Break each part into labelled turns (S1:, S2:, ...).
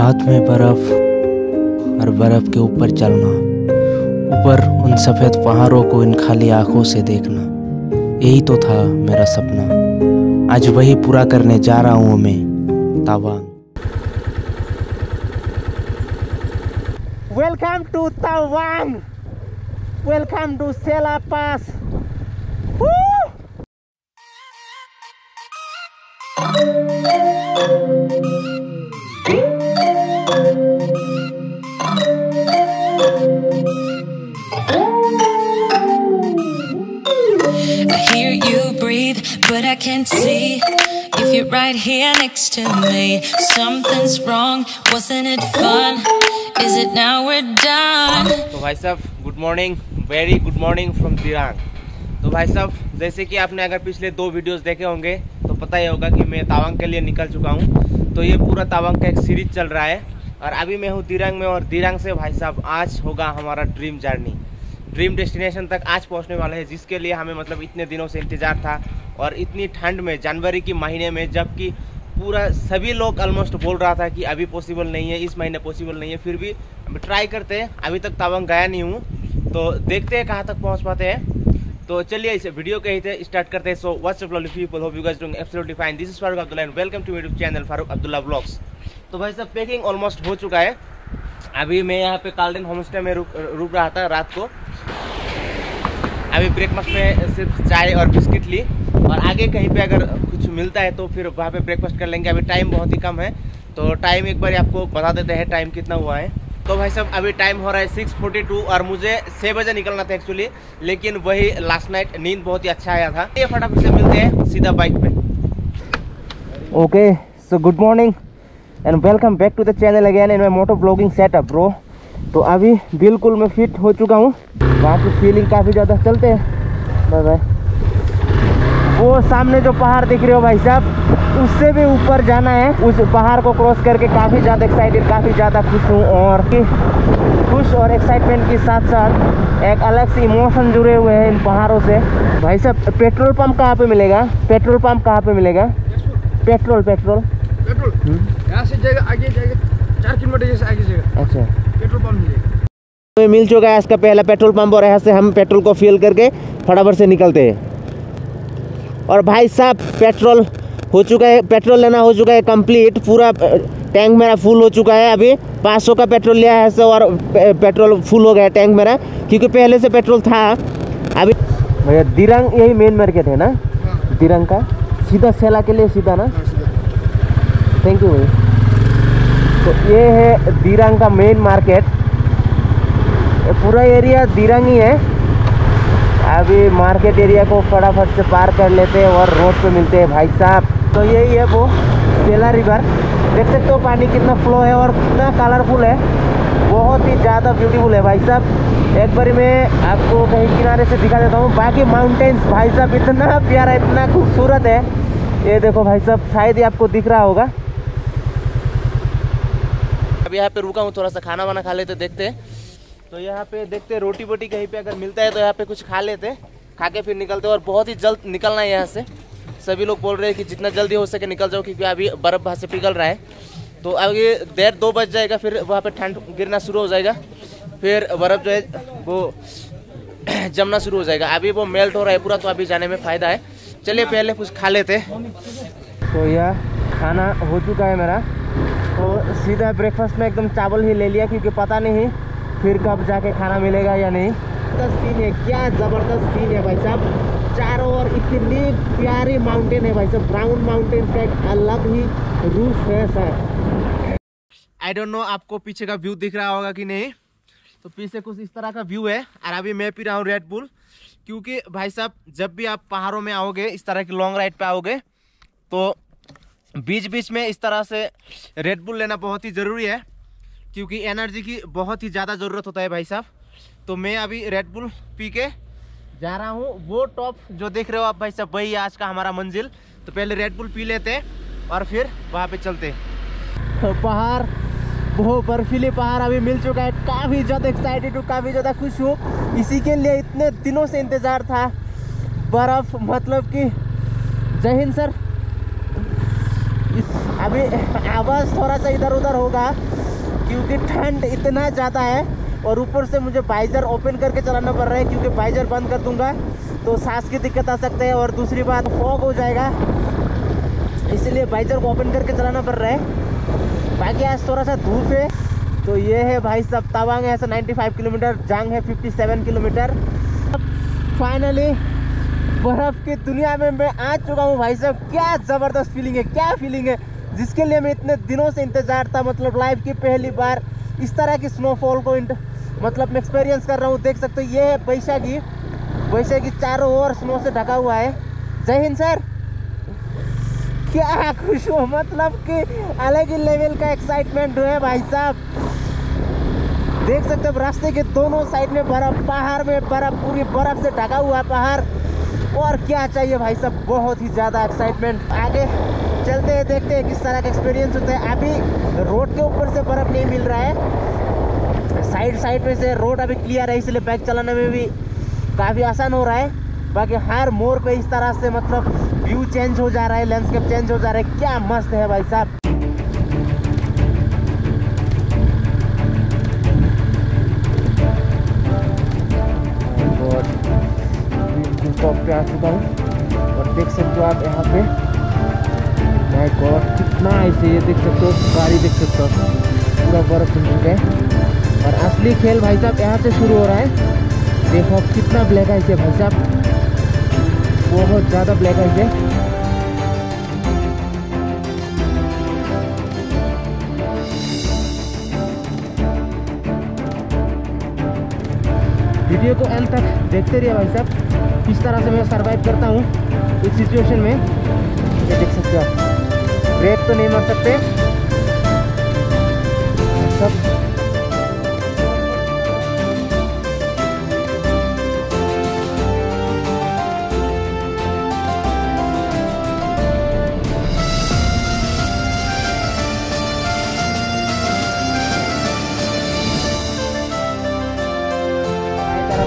S1: हाथ में बर्फ़ और बर्फ़ के ऊपर चलना, ऊपर उन सफ़ेद पहाड़ों को इन खाली आँखों से देखना, यही तो था मेरा सपना आज वही पूरा करने जा रहा हूँ मैं, Tawang
S2: Welcome to Tawang. Welcome to Sela Pass. Woo!
S3: I can't see if you're right here next to me. Something's wrong, wasn't it fun? Is it now we're done?
S2: तो भाई साहब good morning very good morning from Dirang तो भाई साहब जैसे कि आपने अगर पिछले दो वीडियोस देखे होंगे तो पता ही होगा कि मैं तावांग के लिए निकल चुका हूँ तो ये पूरा तावांग का एक सीरीज़ चल रहा है और अभी मैं हूँ दिरांग में और दिरांग से भाई साहब आज होगा हमारा ड्रीम जर्नी ड्रीम डेस्टिनेशन तक आज पहुँचने वाले हैं, जिसके लिए हमें मतलब इतने दिनों से इंतज़ार था और इतनी ठंड में, जनवरी के महीने में, जबकि पूरा सभी लोग ऑलमोस्ट बोल रहा था कि अभी पॉसिबल नहीं है, इस महीने पॉसिबल नहीं है, फिर भी ट्राई करते हैं। अभी तक तावंग गया नहीं हूँ तो देखते हैं कहाँ तक पहुँच पाते हैं। तो चलिए इस वीडियो के ही स्टार्ट करते हैं। So what's up lovely people hope you guys doing absolutely fine this is Farooq Abdullah welcome to YouTube channel Farooq Abdullah vlogs तो भाई सब पैकिंग ऑलमोस्ट हो चुका है। अभी मैं यहाँ पे कालडन होमस्टे में रुक रुक रहा था रात को। अभी ब्रेकफास्ट में सिर्फ़ चाय और बिस्किट ली। और आगे कहीं पे अगर कुछ मिलता है तो फिर वहाँ पे ब्रेकफास्ट कर लेंगे। अभी टाइम बहुत ही कम है। तो टाइम एक बार आपको बता देते हैं टाइम कितना हुआ है। तो भाई साहब, अभी टाइम हो रहा है सिक्स फोर्टी टू और मुझे छः बजे निकलना था एक्चुअली लेकिन वही लास्ट नाइट नींद बहुत ही अच्छा आया था। ये फटाफट से मिलते हैं सीधा बाइक पे। Okay so good morning and welcome back to the channel again in my moto vlogging setup bro तो अभी बिल्कुल मैं फिट हो चुका हूँ। वहाँ की फीलिंग काफ़ी ज़्यादा चलते हैं। बाय बाय वो सामने जो पहाड़ दिख रहे हो भाई साहब, उससे भी ऊपर जाना है। उस पहाड़ को क्रॉस करके काफ़ी ज़्यादा एक्साइटेड काफ़ी ज़्यादा खुश हूँ और खुश और एक्साइटमेंट के साथ साथ एक अलग से इमोशन जुड़े हुए हैं इन पहाड़ों से। भाई साहब पेट्रोल पंप कहाँ पे मिलेगा? पेट्रोल पंप कहाँ पे मिलेगा? Petrol petrol
S4: petrol. यहाँ से जाएगा आगे जाएगा चार किलोमीटर जैसे आगे जाएगा।
S2: अच्छा।
S4: पेट्रोल पंप मिलेगा।
S2: हमें मिल चुका है इसका पहला पेट्रोल पंप और यहाँ से हम पेट्रोल को फिल करके फटाफट से निकलते हैं। और भाई साहब पेट्रोल हो चुका है पेट्रोल लेना हो चुका है कंप्लीट पूरा टैंक मेरा फुल हो चुका है अभी। 500 का पेट्रोल लिया है से और पे- पेट्रोल फुल हो गया है टैंक मेरा क्योंकि पहले से पेट्रोल था। अभी भैया दिरंग यही मेन मार्केट है ना?
S4: हाँ।
S2: दिरंग का? सीधा सेला के लिए सीधा ना?
S4: हाँ
S2: थैंक यू तो ये है दिरंग का मेन मार्केट पूरा एरिया दिरंग ही है. अभी मार्केट एरिया को फटाफट से पार कर लेते हैं और रोड पे मिलते हैं भाई साहब. तो यही है वो सेला रिवर देख सकते हो पानी कितना फ्लो है और कितना कलरफुल है. बहुत ही ज़्यादा ब्यूटीफुल है भाई साहब. एक बार मैं आपको कहीं किनारे से दिखा देता हूँ. बाकी माउंटेन्स भाई साहब इतना प्यारा, इतना खूबसूरत है. ये देखो भाई साहब, शायद ही आपको दिख रहा होगा. अब यहाँ पे रुका हूँ, थोड़ा सा खाना वाना खा लेते, देखते तो यहाँ पे देखते रोटी वोटी कहीं पे अगर मिलता है तो यहाँ पे कुछ खा लेते खा के फिर निकलते और बहुत ही जल्द निकलना है यहाँ से। सभी लोग बोल रहे हैं कि जितना जल्दी हो सके निकल जाओ, क्योंकि अभी बर्फ़ वहाँ से पिघल रहा है। तो ये देर दो बज जाएगा, फिर वहाँ पे ठंड गिरना शुरू हो जाएगा। फिर बर्फ़ जो है, वो जमना शुरू हो जाएगा। अभी वो मेल्ट हो रहा है पूरा तो अभी जाने में फ़ायदा है। चलिए पहले कुछ खा लेते तो यह खाना हो चुका है मेरा। तो सीधा ब्रेकफास्ट में एकदम चावल ही ले लिया, क्योंकि पता नहीं फिर कब जाके खाना मिलेगा या नहीं। ज़बरदस्त सीन है, क्या ज़बरदस्त सीन है भाई साहब। चारों ओर इतनी प्यारी माउंटेन है भाई साहब। ब्राउन माउंटेन का एक अलग ही रूप है सर आई डोंट नो आपको पीछे का व्यू दिख रहा होगा कि नहीं। तो पीछे कुछ इस तरह का व्यू है, और अभी मैं पी रहा हूँ रेड बुल क्योंकि भाई साहब, जब भी आप पहाड़ों में आओगे, इस तरह की लॉन्ग राइड पे आओगे तो बीच बीच में इस तरह से रेड बुल लेना बहुत ही ज़रूरी है, क्योंकि एनर्जी की बहुत ही ज़्यादा ज़रूरत होता है भाई साहब। तो मैं अभी रेड बुल पी के जा रहा हूँ। वो टॉप जो देख रहे हो आप भाई साहब, वही आज का हमारा मंजिल। तो पहले रेड बुल पी लेते और फिर वहाँ पे चलते हैं। पहाड़, वो बर्फीले पहाड़ अभी मिल चुका है। काफ़ी ज़्यादा एक्साइटेड हूँ, काफ़ी ज़्यादा खुश हूँ। इसी के लिए इतने दिनों से इंतज़ार था। बर्फ़ मतलब कि जय हिंद सर। अभी आवाज़ थोड़ा सा इधर उधर होगा, क्योंकि ठंड इतना ज़्यादा है और ऊपर से मुझे बाइजर ओपन करके चलाना पड़ रहा है, क्योंकि बाइजर बंद कर दूँगा तो सांस की दिक्कत आ सकते हैं और दूसरी बात फॉग हो जाएगा, इसलिए बाइजर को ओपन करके चलाना पड़ रहा है। बाकी आज थोड़ा सा धूप है तो ये है भाई साहब, तवांग है, ऐसा 95 किलोमीटर, जांग है 57 किलोमीटर। फाइनली बर्फ़ की दुनिया में मैं आ चुका हूँ भाई साहब, क्या ज़बरदस्त फीलिंग है, क्या फीलिंग है। जिसके लिए मैं इतने दिनों से इंतज़ार था मतलब लाइफ की पहली बार इस तरह की स्नोफॉल को मतलब मैं एक्सपीरियंस कर रहा हूँ। देख सकते हो, ये है बैशाखी। बैशाखी चारों ओर स्नो से ढका हुआ है। जय हिंद सर क्या खुश हो? मतलब कि अलग ही लेवल का एक्साइटमेंट है भाई साहब। देख सकते हो रास्ते के दोनों साइड में बर्फ़, पहाड़ में बर्फ़, पूरी बर्फ़ से ढका हुआ पहाड़। और क्या चाहिए भाई साहब बहुत ही ज़्यादा एक्साइटमेंट आगे चलते हैं, देखते हैं किस तरह का एक्सपीरियंस होता है। अभी रोड के ऊपर से बर्फ़ नहीं मिल रहा है। साइड साइड में से रोड अभी क्लियर है, इसलिए बाइक चलाने में भी काफ़ी आसान हो रहा है। बाकी हर मोड़ पे इस तरह से मतलब व्यू चेंज हो जा रहा है लैंडस्केप चेंज हो जा रहा है। क्या मस्त है भाई साहब। टॉप पे आ चुका हूँ। और देख सकते हो आप यहाँ पे। माय गॉड कितना ऐसे ये देख सकते हो, गाड़ी देख सकते हो पूरा बर्फ़ चुका है। और असली खेल भाई साहब, यहाँ से शुरू हो रहा है। देखो अब कितना ब्लैक आइस है भाई साहब। बहुत ज़्यादा ब्लैक आइस है। वीडियो को एंड तक देखते रहिए भाई साहब। किस तरह से मैं सर्वाइव करता हूँ इस सिचुएशन में? ये देख सकते हो ब्रेक तो नहीं मार सकते। सब।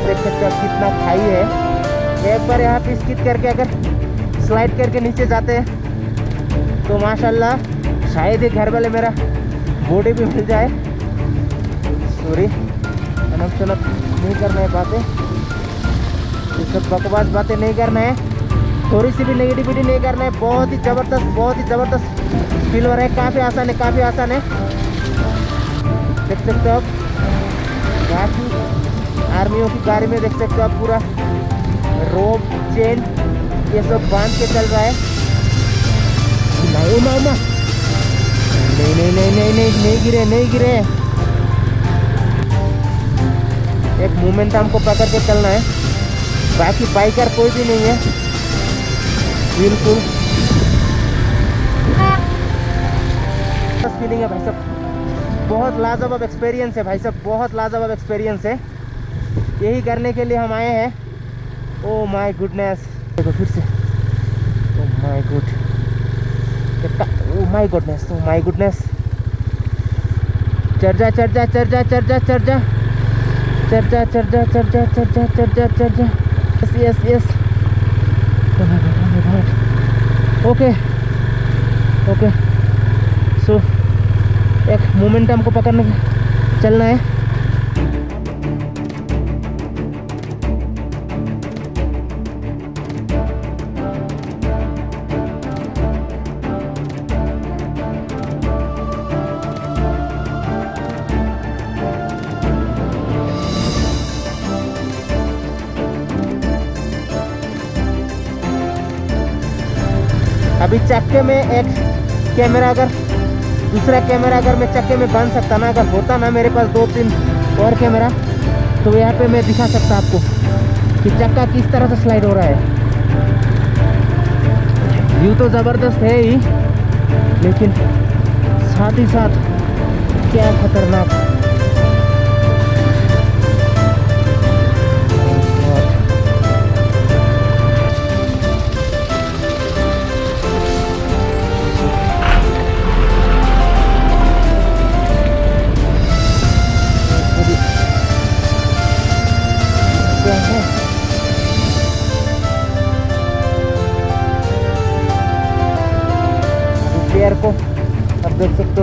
S2: देख सकते हो कितना खाई है। एक बार यहाँ पे स्किट करके अगर स्लाइड करके नीचे जाते हैं तो माशाल्लाह, शायद ही घर वाले मेरा बॉडी भी मिल जाए। सॉरी अनप शनप नहीं करना है बातें। ये सब बकवास बातें नहीं करना है। थोड़ी सी भी नेगेटिविटी नहीं करना है। बहुत ही ज़बरदस्त, बहुत ही ज़बरदस्त फील हो रहा है। काफ़ी आसान है, काफ़ी आसान है। देख सकते हो आप, बाकी आर्मियों की गाड़ी में देख सकते हो आप पूरा। रोप चेन, ये सब बाँध के चल रहा है। नहीं ना नहीं नहीं नहीं नहीं नहीं नहीं गिरे नहीं गिरे। एक मोमेंट हमको पकड़ के चलना है। बाकी बाइकर कोई भी नहीं है। बिल्कुल। है भाई साहब। बहुत लाजवाब एक्सपीरियंस है भाई साहब। बहुत लाजवाब एक्सपीरियंस है। यही करने के लिए हम आए हैं। ओ माय गुडनेस देखो फिर से. ओ माय गुड कितना oh my goodness oh my goodness चढ़ जा चढ़ जा चढ़ जा चढ़ जा चढ़ जा चढ़ जा चढ़ जा चढ़ जा चढ़ जा चढ़ जा चढ़ जा yes yes yes okay okay so एक मोमेंटम को पकड़ने चलना है. अभी चक्के में एक कैमरा अगर, दूसरा कैमरा अगर मैं चक्के में बाँध सकता ना, अगर होता ना मेरे पास दो तीन और कैमरा तो यहाँ पे मैं दिखा सकता आपको कि चक्का किस तरह से स्लाइड हो रहा है। व्यू तो ज़बरदस्त है ही, लेकिन साथ ही साथ क्या खतरनाक।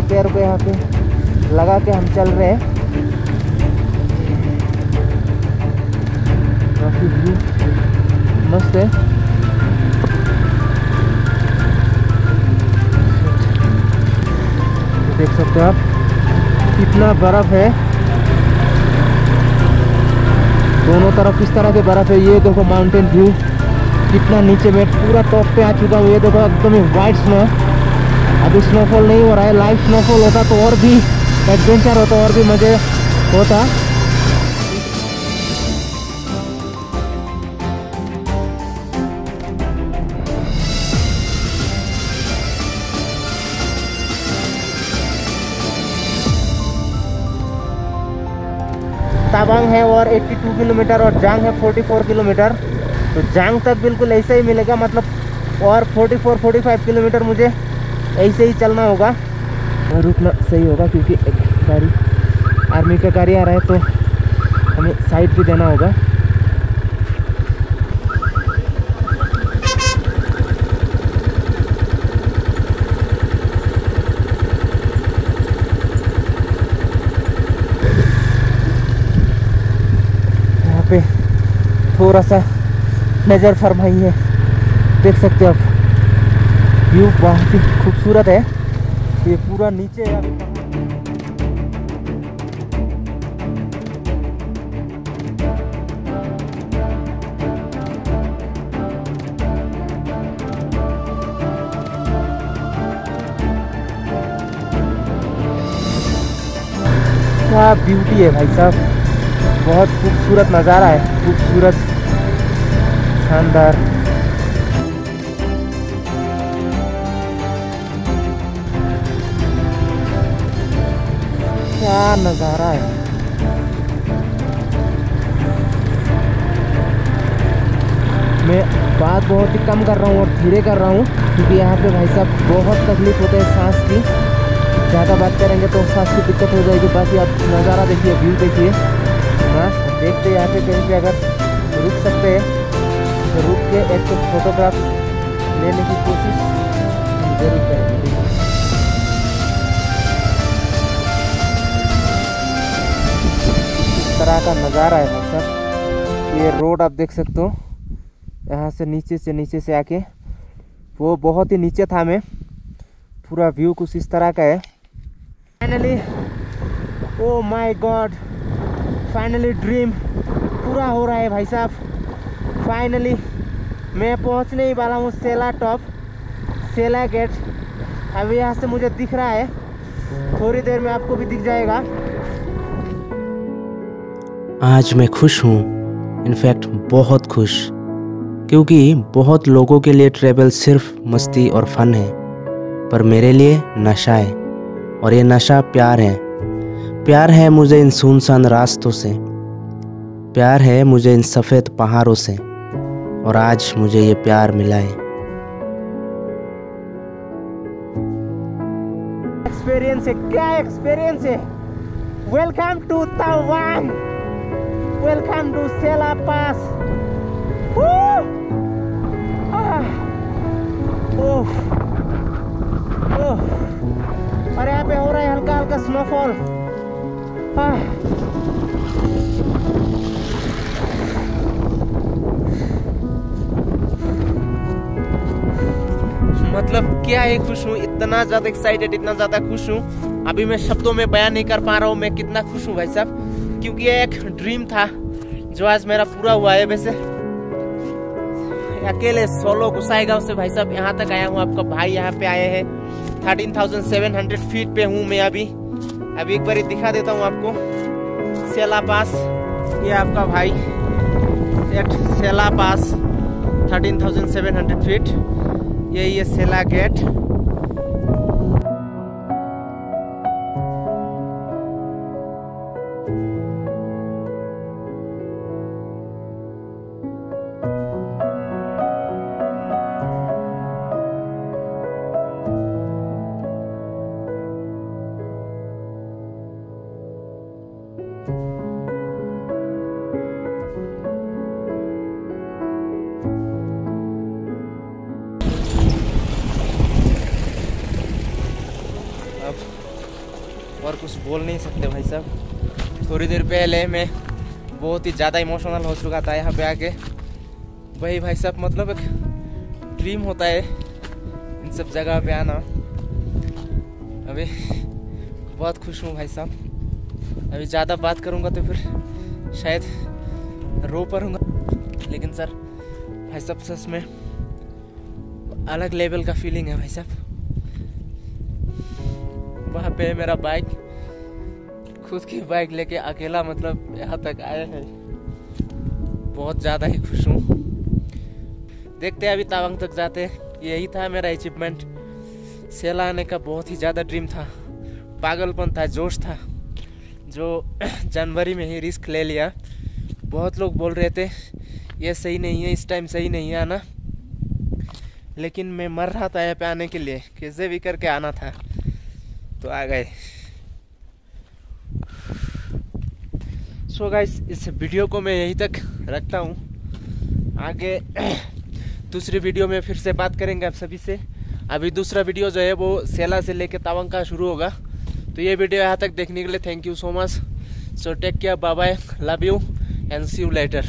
S2: हो पैर को यहाँ पे लगा के हम चल रहे हैं। काफ़ी व्यू मस्त है। देख सकते हो आप, कितना बर्फ़ है। दोनों तरफ़ किस तरह के बर्फ़ है, ये देखो माउंटेन व्यू कितना नीचे में पूरा टॉप पे आ चुका हूँ, ये देखो, एकदम ही वाइट स्नो अभी स्नोफॉल नहीं हो रहा है लाइव स्नोफॉल होता तो और भी एडवेंचर होता, और भी मज़े होता। तावांग है और 82 किलोमीटर और जांग है 44 किलोमीटर। तो जांग तक बिल्कुल ऐसे ही मिलेगा मतलब और 44 45 किलोमीटर मुझे ऐसे ही चलना होगा। रुकना सही होगा क्योंकि एक गाड़ी, आर्मी का गाड़ी आ रहा है तो हमें साइड भी देना होगा। यहाँ पे थोड़ा सा नज़र फरमाई है देख सकते हो आप। व्यू बहुत ही खूबसूरत है। ये पूरा नीचे है। क्या ब्यूटी है भाई साहब। बहुत खूबसूरत नज़ारा है। खूबसूरत, शानदार। क्या नज़ारा है? मैं बात बहुत ही कम कर रहा हूँ और धीरे कर रहा हूँ, क्योंकि यहाँ पे भाई साहब बहुत तकलीफ़ होते हैं सांस की। ज़्यादा बात करेंगे तो सांस की दिक्कत हो जाएगी। बाकी आप नज़ारा देखिए, व्यू देखिए। हाँ देखते यहाँ पे कहीं पे अगर रुक सकते हैं तो रुक के एक फोटोग्राफ लेने की कोशिश ज़रूर करेंगे। तरह का नज़ारा है, भाई ये रोड आप देख सकते हो। यहाँ से नीचे से नीचे से आके वो बहुत ही नीचे था मैं पूरा व्यू कुछ इस तरह का है। Finally oh my god finally dream पूरा हो रहा है, भाई साहब। फाइनली मैं पहुँचने ही वाला हूँ सेला टॉप, सेला गेट। अभी यहाँ से मुझे दिख रहा है। थोड़ी देर में आपको भी दिख जाएगा।
S1: आज मैं खुश हूँ। इनफैक्ट बहुत खुश। क्योंकि बहुत लोगों के लिए ट्रैवल सिर्फ़ मस्ती और फन है। पर मेरे लिए नशा है। और ये नशा प्यार है। प्यार है मुझे इन सुनसान रास्तों से। प्यार है मुझे इन सफ़ेद पहाड़ों से। और आज मुझे ये प्यार मिला है।
S2: एक्सपीरियंस है। क्या एक्सपीरियंस है? Welcome to Tawang welcome to Sela pass और यहाँ पे हो रहा है हल्का हल्का स्नोफॉल मतलब क्या ही खुश हूँ, इतना ज़्यादा एक्साइटेड इतना ज़्यादा खुश हूँ। अभी मैं शब्दों में बयान नहीं कर पा रहा हूँ, मैं कितना खुश हूँ भाई साहब। क्योंकि ये एक ड्रीम था, जो आज मेरा पूरा हुआ है। वैसे अकेले सोलो गुसाएगा से भाई साहब। यहाँ तक आया हूँ, आपका भाई यहाँ पे आए हैं। Thirteen thousand seven hundred feet पे हूँ मैं अभी। अभी एक बार दिखा देता हूँ आपको। सेला पास ये आपका भाई। एक Sela pass thirteen thousand seven hundred feet यही है सेला गेट कुछ बोल नहीं सकते भाई साहब। थोड़ी देर पहले मैं बहुत ही ज़्यादा इमोशनल हो चुका था यहाँ पे आके। वही भाई साहब मतलब एक ड्रीम होता है इन सब जगह पे आना। अभी बहुत खुश हूँ भाई साहब। अभी ज़्यादा बात करूँगा तो फिर शायद रो पड़ूँगा। लेकिन सर, भाई साहब, सच में अलग लेवल का फीलिंग है भाई साहब। वहाँ पे मेरा बाइक खुद की बाइक लेके अकेला मतलब यहाँ तक आए हैं। बहुत ज़्यादा ही खुश हूँ। देखते हैं अभी तावांग तक जाते यही था मेरा अचीवमेंट सेला आने का बहुत ही ज़्यादा ड्रीम था। पागलपन था, जोश था, जो जनवरी में ही रिस्क ले लिया। बहुत लोग बोल रहे थे, ये सही नहीं है, इस टाइम सही नहीं है आना। लेकिन मैं मर रहा था यहाँ पे आने के लिए। कैसे भी करके आना था। तो आ गए। सो so गाइस इस वीडियो को मैं यहीं तक रखता हूँ। आगे दूसरी वीडियो में फिर से बात करेंगे आप सभी से। अभी दूसरा वीडियो जो है वो सेला से लेके तावंग का शुरू होगा। तो ये वीडियो यहाँ तक देखने के लिए thank you so much so take care bye bye love you and see you later